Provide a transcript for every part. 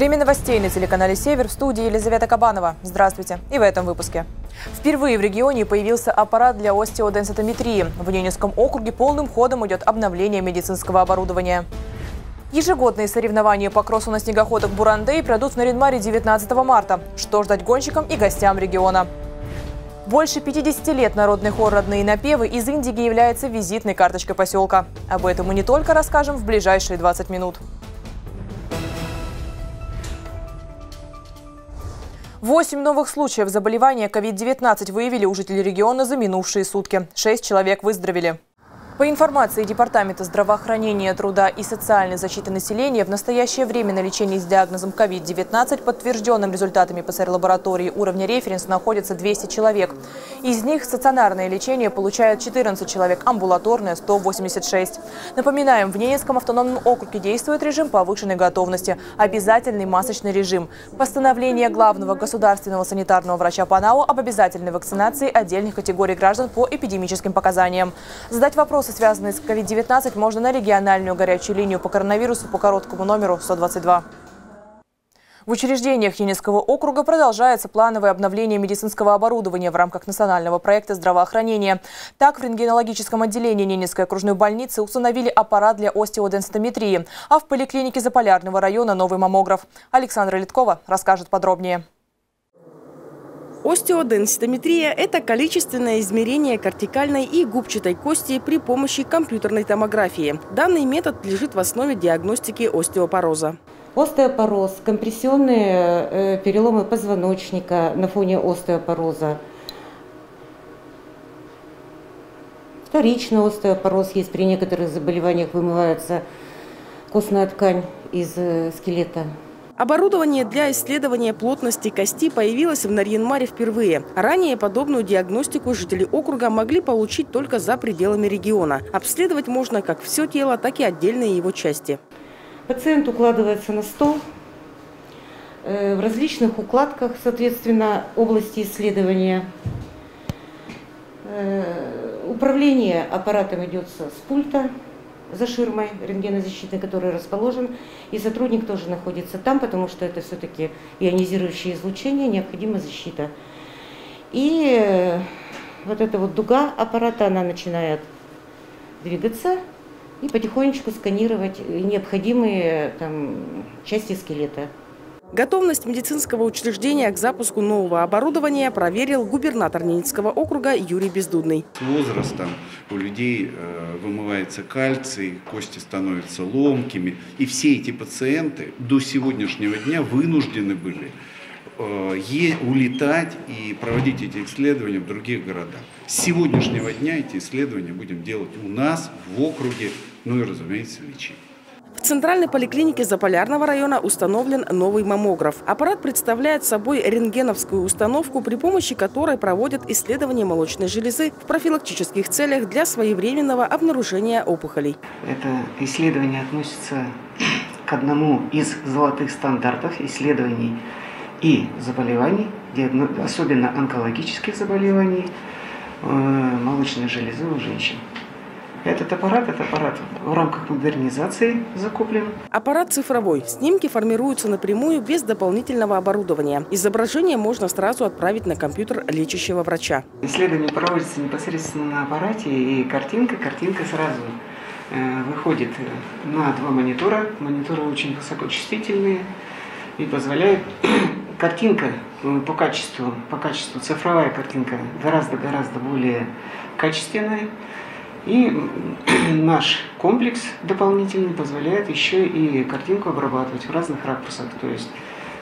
Время новостей на телеканале «Север» в студии Елизавета Кабанова. Здравствуйте. И в этом выпуске. Впервые в регионе появился аппарат для остеоденситометрии. В Ненецком округе полным ходом идет обновление медицинского оборудования. Ежегодные соревнования по кроссу на снегоходах «Бурандей» пройдут в Наринмаре 19 марта. Что ждать гонщикам и гостям региона? Больше 50 лет народный хор «Родные напевы» из Индиги является визитной карточкой поселка. Об этом мы не только расскажем в ближайшие 20 минут. Восемь новых случаев заболевания COVID-19 выявили у жителей региона за минувшие сутки. Шесть человек выздоровели. По информации Департамента здравоохранения, труда и социальной защиты населения, в настоящее время на лечении с диагнозом COVID-19 подтвержденным результатами ПЦР-лаборатории уровня референс находится 200 человек. Из них стационарное лечение получает 14 человек, амбулаторное – 186. Напоминаем, в Ненецком автономном округе действует режим повышенной готовности – обязательный масочный режим. Постановление главного государственного санитарного врача ПАНАУ об обязательной вакцинации отдельных категорий граждан по эпидемическим показаниям. Задать вопросы Вопросы, связанные с COVID-19, можно на региональную горячую линию по коронавирусу по короткому номеру 122. В учреждениях Енинского округа продолжается плановое обновление медицинского оборудования в рамках национального проекта здравоохранения. Так, в рентгенологическом отделении Ненецкой окружной больницы установили аппарат для остеоденстометрии, а в поликлинике Заполярного района новый маммограф. Александра Литкова расскажет подробнее. Остеоденситометрия – это количественное измерение кортикальной и губчатой кости при помощи компьютерной томографии. Данный метод лежит в основе диагностики остеопороза. Остеопороз, компрессионные э, переломы позвоночника на фоне остеопороза. Вторичный остеопороз есть при некоторых заболеваниях, вымывается костная ткань из э, скелета. Оборудование для исследования плотности кости появилось в Нарьинмаре впервые. Ранее подобную диагностику жители округа могли получить только за пределами региона. Обследовать можно как все тело, так и отдельные его части. Пациент укладывается на стол. Э, в различных укладках, соответственно, области исследования. Э, управление аппаратом идет с пульта за ширмой рентгенозащитной, который расположен, и сотрудник тоже находится там, потому что это все-таки ионизирующее излучение, необходима защита. И э, вот эта вот дуга аппарата, она начинает двигаться и потихонечку сканировать необходимые там, части скелета. Готовность медицинского учреждения к запуску нового оборудования проверил губернатор Ненецкого округа Юрий Бездудный. С возрастом у людей э, вымывается кальций, кости становятся ломкими. И все эти пациенты до сегодняшнего дня вынуждены были э, улетать и проводить эти исследования в других городах. С сегодняшнего дня эти исследования будем делать у нас, в округе, ну и, разумеется, лечить. Центральной поликлинике Заполярного района установлен новый маммограф. Аппарат представляет собой рентгеновскую установку, при помощи которой проводят исследование молочной железы в профилактических целях для своевременного обнаружения опухолей. Это исследование относится к одному из золотых стандартов исследований и заболеваний, особенно онкологических заболеваний э, молочной железы у женщин. Этот аппарат, это аппарат в рамках модернизации закуплен. Аппарат цифровой. Снимки формируются напрямую без дополнительного оборудования. Изображение можно сразу отправить на компьютер лечащего врача. Исследование проводится непосредственно на аппарате и картинка, картинка сразу э, выходит на два монитора. Мониторы очень высокочувствительные и позволяют картинка э, по качеству, по качеству цифровая картинка гораздо-гораздо более качественная. И наш комплекс дополнительный позволяет еще и картинку обрабатывать в разных ракурсах. То есть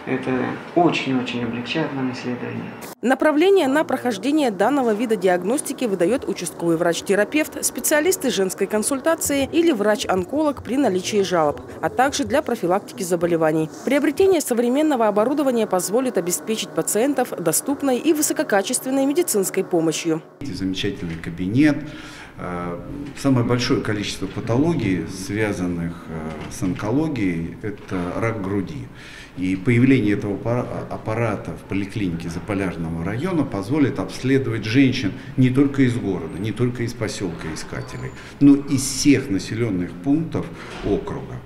это очень-очень облегчает нам исследование. Направление на прохождение данного вида диагностики выдает участковый врач-терапевт, специалисты женской консультации или врач-онколог при наличии жалоб, а также для профилактики заболеваний. Приобретение современного оборудования позволит обеспечить пациентов доступной и высококачественной медицинской помощью. Замечательный кабинет, самое большое количество патологий, связанных э, с онкологией, это рак груди. И появление этого аппарата в поликлинике Заполярного района позволит обследовать женщин не только из города, не только из поселка Искателей, но из всех населенных пунктов округа.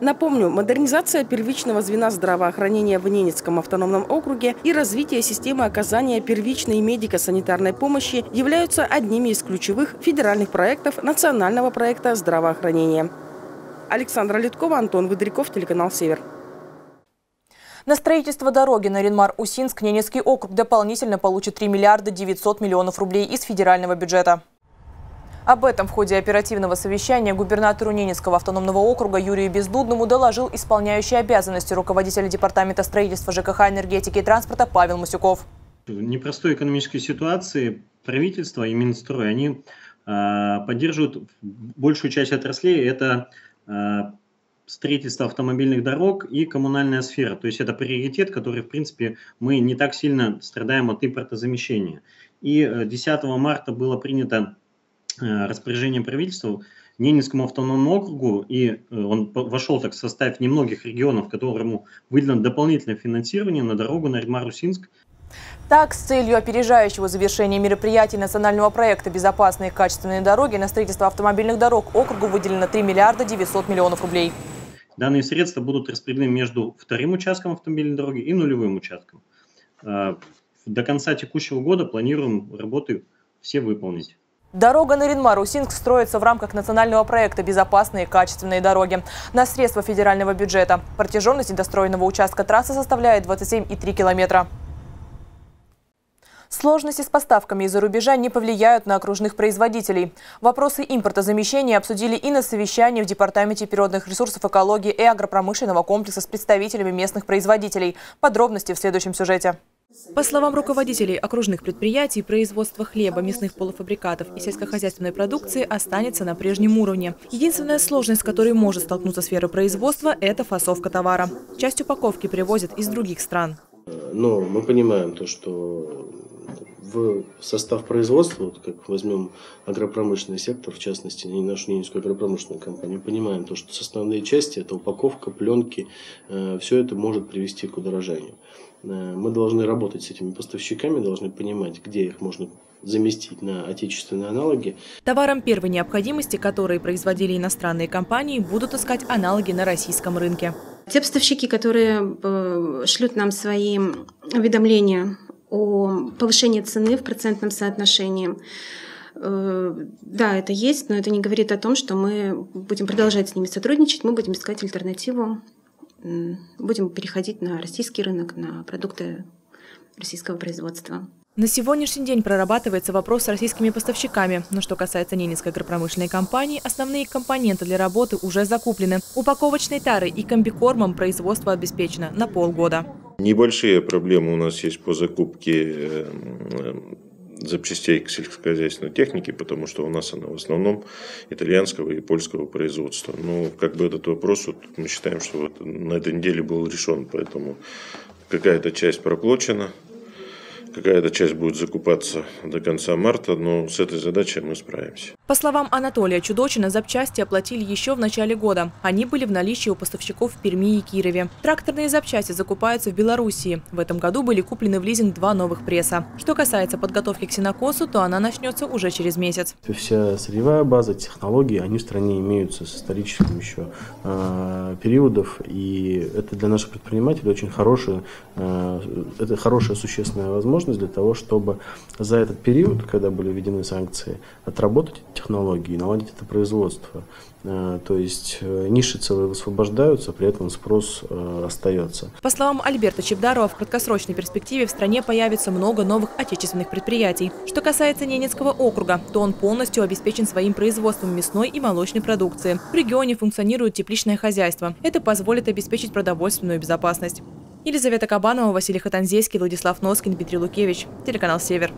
Напомню, модернизация первичного звена здравоохранения в Ненецком автономном округе и развитие системы оказания первичной медико-санитарной помощи являются одними из ключевых федеральных проектов национального проекта здравоохранения. Александра Литкова, Антон Выдряков, телеканал «Север». На строительство дороги на Ренмар-Усинск Ненецкий округ дополнительно получит 3 миллиарда 900 миллионов рублей из федерального бюджета. Об этом в ходе оперативного совещания губернатору Ненецкого автономного округа Юрию Бездудному доложил исполняющий обязанности руководителя Департамента строительства ЖКХ, энергетики и транспорта Павел Масюков. В непростой экономической ситуации правительство и Минстрой, они э, поддерживают большую часть отраслей. Это э, строительство автомобильных дорог и коммунальная сфера. То есть это приоритет, который, в принципе, мы не так сильно страдаем от импортозамещения. И 10 марта было принято Э, распоряжением правительства Ненецкому автономному округу, и э, он вошел так в состав немногих регионов, которому выделено дополнительное финансирование на дорогу на Редмар-Усинск. Так, с целью опережающего завершения мероприятий национального проекта «Безопасные и качественные дороги» на строительство автомобильных дорог округу выделено 3 миллиарда 900 миллионов рублей. Данные средства будут распределены между вторым участком автомобильной дороги и нулевым участком. Э, до конца текущего года планируем работы все выполнить. Дорога на Ринмар-Усинск строится в рамках национального проекта «Безопасные и качественные дороги» на средства федерального бюджета. Протяженность недостроенного участка трассы составляет 27,3 километра. Сложности с поставками из-за рубежа не повлияют на окружных производителей. Вопросы импортозамещения обсудили и на совещании в Департаменте природных ресурсов экологии и агропромышленного комплекса с представителями местных производителей. Подробности в следующем сюжете. По словам руководителей окружных предприятий, производство хлеба, мясных полуфабрикатов и сельскохозяйственной продукции останется на прежнем уровне. Единственная сложность, с которой может столкнуться сфера производства – это фасовка товара. Часть упаковки привозят из других стран. Но мы понимаем то, что в состав производства, вот как возьмем агропромышленный сектор, в частности, не нашу Ненецкую агропромышленную компанию, понимаем то, что составные части, это упаковка, пленки, э, все это может привести к удорожанию. Э, мы должны работать с этими поставщиками, должны понимать, где их можно заместить на отечественные аналоги. Товарам первой необходимости, которые производили иностранные компании, будут искать аналоги на российском рынке. Те поставщики, которые э, шлют нам свои уведомления о повышении цены в процентном соотношении, э, да, это есть, но это не говорит о том, что мы будем продолжать с ними сотрудничать, мы будем искать альтернативу будем переходить на российский рынок, на продукты российского производства. На сегодняшний день прорабатывается вопрос с российскими поставщиками. Но что касается Ненецкой агропромышленной компании, основные компоненты для работы уже закуплены. Упаковочной тарой и комбикормом производство обеспечено на полгода. Небольшие проблемы у нас есть по закупке э, запчастей к сельскохозяйственной технике, потому что у нас она в основном итальянского и польского производства. Но как бы этот вопрос, вот, мы считаем, что вот на этой неделе был решен, поэтому какая-то часть проплачена, Какая-то часть будет закупаться до конца марта, но с этой задачей мы справимся. По словам Анатолия Чудочина, запчасти оплатили еще в начале года. Они были в наличии у поставщиков в Перми и Кирове. Тракторные запчасти закупаются в Белоруссии. В этом году были куплены в лизинг два новых пресса. Что касается подготовки к синокосу, то она начнется уже через месяц. Вся сырьевая база, технологии, они в стране имеются с историческим еще э, периодов. И это для наших предпринимателей очень хорошая, э, это хорошая существенная возможность возможность для того, чтобы за этот период, когда были введены санкции, отработать технологии, наладить это производство. Э, то есть э, ниши целые высвобождаются, при этом спрос э, остается. По словам Альберта Чебдарова, в краткосрочной перспективе в стране появится много новых отечественных предприятий. Что касается Ненецкого округа, то он полностью обеспечен своим производством мясной и молочной продукции. В регионе функционирует тепличное хозяйство. Это позволит обеспечить продовольственную безопасность. Елизавета Кабанова, Василий Хатанзейский, Владислав Носкин, Дмитрий Лукевич. Телеканал «Север».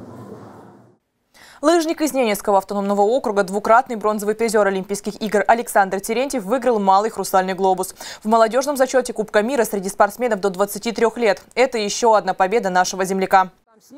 Лыжник из Ненецкого автономного округа, двукратный бронзовый призер Олимпийских игр Александр Терентьев выиграл малый хрустальный глобус. В молодежном зачете Кубка мира среди спортсменов до 23 лет. Это еще одна победа нашего земляка.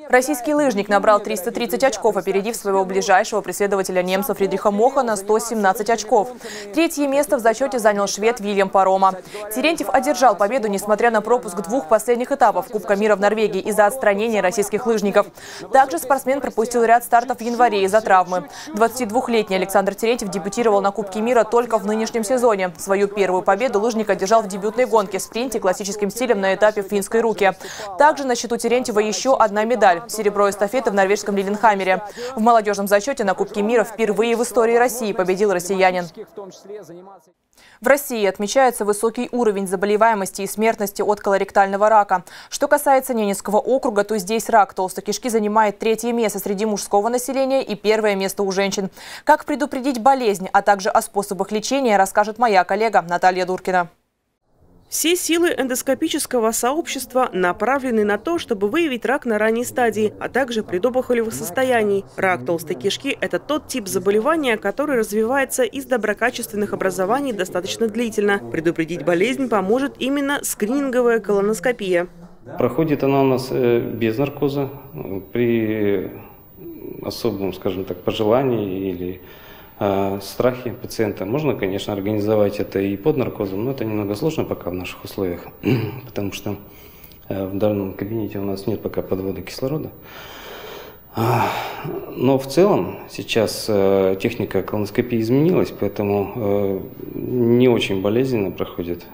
Российский лыжник набрал 330 очков, опередив своего ближайшего преследователя немца Фридриха Моха на 117 очков. Третье место в зачете занял швед Вильям Парома. Терентьев одержал победу, несмотря на пропуск двух последних этапов Кубка мира в Норвегии из-за отстранения российских лыжников. Также спортсмен пропустил ряд стартов в январе из-за травмы. 22-летний Александр Терентьев дебютировал на Кубке мира только в нынешнем сезоне. Свою первую победу лыжник одержал в дебютной гонке в спринте классическим стилем на этапе в финской руке. Также на счету Терентьева еще одна медаль – серебро эстафеты в норвежском Лилинхаммере. В молодежном зачете на Кубке мира впервые в истории России победил россиянин. В России отмечается высокий уровень заболеваемости и смертности от колоректального рака. Что касается Ненецкого округа, то здесь рак толстой кишки занимает третье место среди мужского населения и первое место у женщин. Как предупредить болезнь, а также о способах лечения, расскажет моя коллега Наталья Дуркина. Все силы эндоскопического сообщества направлены на то, чтобы выявить рак на ранней стадии, а также предопухолевых состояний. Рак толстой кишки – это тот тип заболевания, который развивается из доброкачественных образований достаточно длительно. Предупредить болезнь поможет именно скрининговая колоноскопия. Проходит она у нас э, без наркоза, при особом, скажем так, пожелании или Э, страхи пациента. Можно, конечно, организовать это и под наркозом, но это немного сложно пока в наших условиях, потому что э, в данном кабинете у нас нет пока подвода кислорода. А, но в целом сейчас э, техника колоноскопии изменилась, поэтому не очень болезненно проходит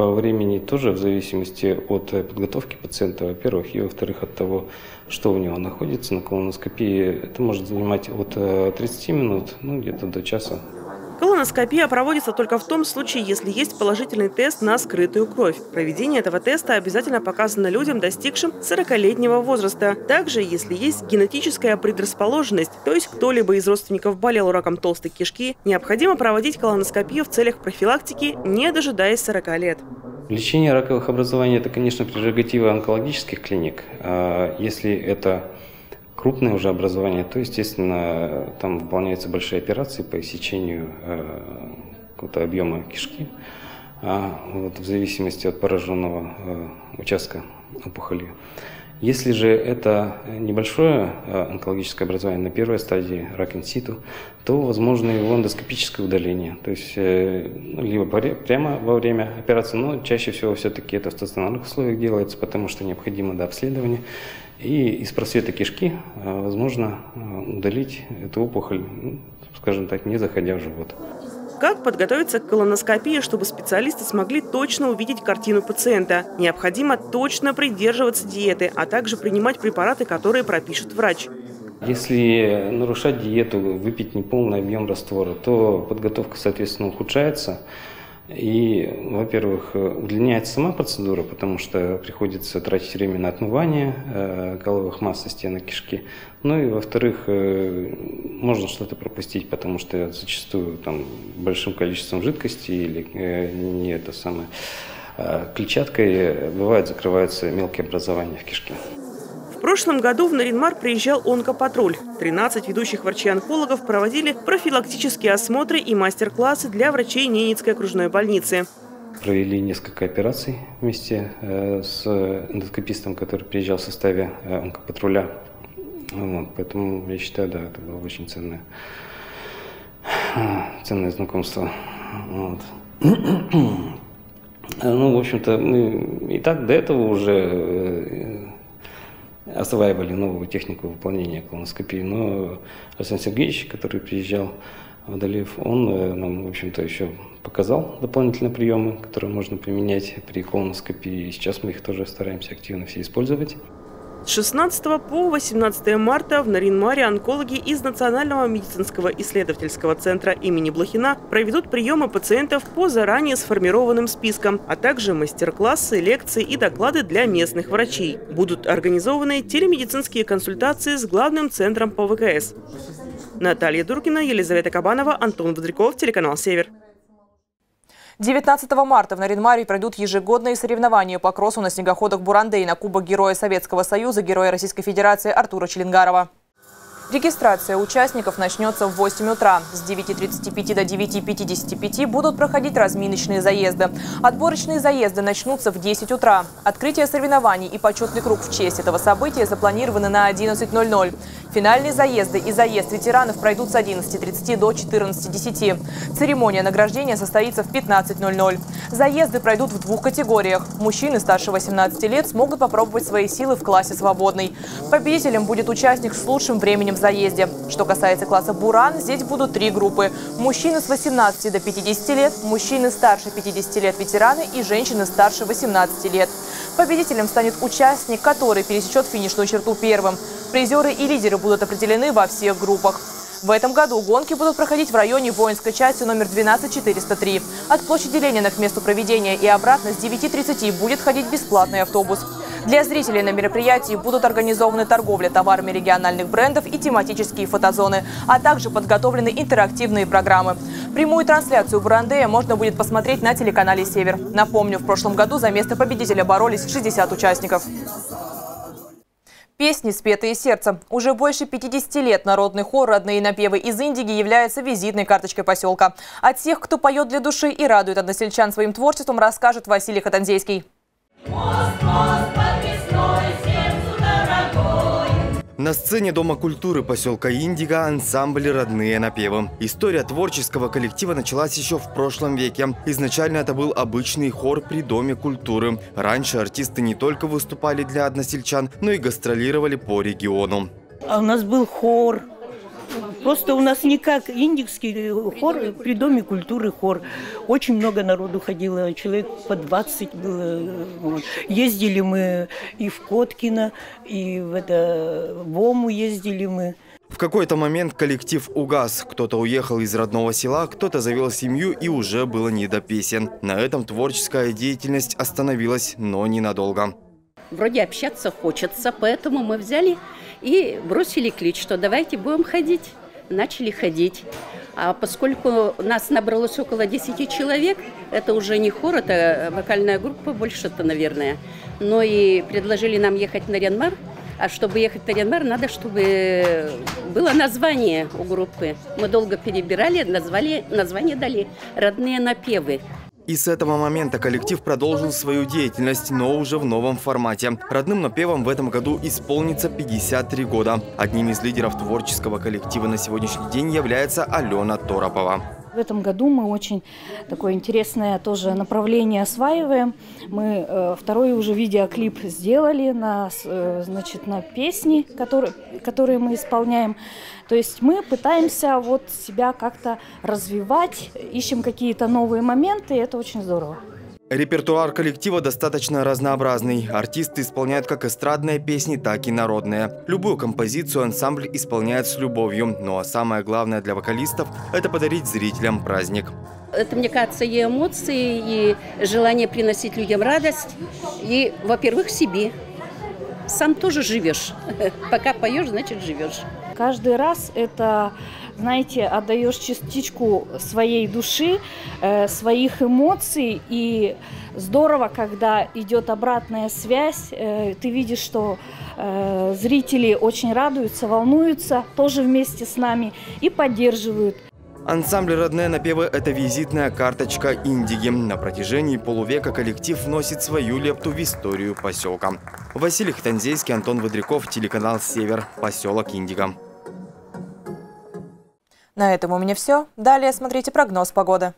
по времени тоже в зависимости от подготовки пациента, во-первых, и во-вторых, от того, что у него находится на колоноскопии. Это может занимать от 30 э, минут, ну, где-то до часа. Колоноскопия проводится только в том случае, если есть положительный тест на скрытую кровь. Проведение этого теста обязательно показано людям, достигшим 40-летнего возраста. Также, если есть генетическая предрасположенность, то есть кто-либо из родственников болел раком толстой кишки, необходимо проводить колоноскопию в целях профилактики, не дожидаясь 40 лет. Лечение раковых образований – это, конечно, прерогатива онкологических клиник. А если это крупное уже образование, то, естественно, там выполняются большие операции по иссечению э, какого-то объема кишки. А вот в зависимости от пораженного э, участка опухоли. Если же это небольшое э, онкологическое образование на первой стадии рак инситу, то возможно его эндоскопическое удаление. То есть ну, либо прямо во время операции, но чаще всего все-таки это в стационарных условиях делается, потому что необходимо до обследования. И из просвета кишки э, возможно удалить эту опухоль, ну, скажем так, не заходя в живот. Как подготовиться к колоноскопии, чтобы специалисты смогли точно увидеть картину пациента? Необходимо точно придерживаться диеты, а также принимать препараты, которые пропишет врач. Если нарушать диету, выпить неполный объем раствора, то подготовка, соответственно, ухудшается. И, во-первых, удлиняется сама процедура, потому что приходится тратить время на отмывание э, головых масс и стенок кишки. Ну и, во-вторых, э, можно что-то пропустить, потому что зачастую там большим количеством жидкости или э, не это самое э, клетчаткой бывает закрываются мелкие образования в кишке. Прошлом году в Наринмар приезжал онкопатруль. 13 ведущих врачей-онкологов проводили профилактические осмотры и мастер-классы для врачей Ненецкой окружной больницы. Провели несколько операций вместе э, с эндоскопистом, который приезжал в составе э, онкопатруля. Вот, поэтому я считаю, да, это было очень ценное, ценное знакомство. Вот. Ну, в общем-то, мы и так до этого уже э, осваивали новую технику выполнения колоноскопии. Но Александр Сергеевич, который приезжал в Водолеев, он э, нам, в общем-то, еще показал дополнительные приемы, которые можно применять при колоноскопии. И сейчас мы их тоже стараемся активно все использовать. С 16 по 18 марта в Наринмаре онкологи из Национального медицинского исследовательского центра имени Блохина проведут приемы пациентов по заранее сформированным спискам, а также мастер-классы, лекции и доклады для местных врачей. Будут организованы телемедицинские консультации с главным центром по ВКС. Наталья Дуркина, Елизавета Кабанова, Антон Водряков, телеканал «Север». 19 марта в Наринмаре пройдут ежегодные соревнования по кроссу на снегоходах Бурандей на Кубок Героя Советского Союза, Героя Российской Федерации Артура Челенгарова. Регистрация участников начнется в 8 утра. С 9.35 до 9.55 будут проходить разминочные заезды. Отборочные заезды начнутся в 10 утра. Открытие соревнований и почетный круг в честь этого события запланированы на 11.00. Финальные заезды и заезд ветеранов пройдут с 11.30 до 14.10. Церемония награждения состоится в 15.00. Заезды пройдут в двух категориях. Мужчины старше 18 лет смогут попробовать свои силы в классе «Свободный». Победителем будет участник с лучшим временем заезде. Что касается класса «Буран», здесь будут три группы. Мужчины с 18 до 50 лет, мужчины старше 50 лет ветераны и женщины старше 18 лет. Победителем станет участник, который пересечет финишную черту первым. Призеры и лидеры будут определены во всех группах. В этом году гонки будут проходить в районе воинской части номер 12403. От площади Ленина к месту проведения и обратно с 9.30 будет ходить бесплатный автобус. Для зрителей на мероприятии будут организованы торговля товарами региональных брендов и тематические фотозоны, а также подготовлены интерактивные программы. Прямую трансляцию Бурандея можно будет посмотреть на телеканале «Север». Напомню, в прошлом году за место победителя боролись 60 участников. Песни, спетые сердцем. Уже больше 50 лет народный хор «Родные напевы» из Индии является визитной карточкой поселка. От тех, кто поет для души и радует односельчан своим творчеством, расскажет Василий Хатанзейский. Мост, мост, На сцене Дома культуры поселка Индиго ансамбль «Родные напевы». История творческого коллектива началась еще в прошлом веке. Изначально это был обычный хор при Доме культуры. Раньше артисты не только выступали для односельчан, но и гастролировали по региону. А у нас был хор, Просто у нас не как индикский хор, при Доме культуры хор. Очень много народу ходило, человек по 20 было. Вот. Ездили мы и в Коткино, и в, это, в Ому ездили мы. В какой-то момент коллектив угас. Кто-то уехал из родного села, кто-то завел семью и уже было не до песен. На этом творческая деятельность остановилась, но ненадолго. Вроде общаться хочется, поэтому мы взяли и бросили клич, что давайте будем ходить начали ходить. А поскольку нас набралось около 10 человек, это уже не хор, это вокальная группа, больше это, наверное. Но и предложили нам ехать на Ренмар. А чтобы ехать на Ренмар, надо, чтобы было название у группы. Мы долго перебирали, назвали, название дали «Родные напевы». И с этого момента коллектив продолжил свою деятельность, но уже в новом формате. Родным напевом в этом году исполнится 53 года. Одним из лидеров творческого коллектива на сегодняшний день является Алена Торопова. В этом году мы очень такое интересное тоже направление осваиваем. Мы э, второй уже видеоклип сделали на, э, значит, на песни, которые, которые мы исполняем. То есть мы пытаемся вот себя как-то развивать, ищем какие-то новые моменты, и это очень здорово. Репертуар коллектива достаточно разнообразный. Артисты исполняют как эстрадные песни, так и народные. Любую композицию ансамбль исполняет с любовью. Ну а самое главное для вокалистов – это подарить зрителям праздник. Это, мне кажется, и эмоции, и желание приносить людям радость. И, во-первых, себе. Сам тоже живешь. Пока поешь, значит живешь. Каждый раз это, знаете, отдаешь частичку своей души, э, своих эмоций. И здорово, когда идет обратная связь, э, ты видишь, что э, зрители очень радуются, волнуются тоже вместе с нами и поддерживают. Ансамбль «Родные напевы» – это визитная карточка Индиги. На протяжении полувека коллектив вносит свою лепту в историю поселка. Василий Хтанзейский, Антон Водряков, телеканал «Север», поселок Индиго. На этом у меня все. Далее смотрите прогноз погоды.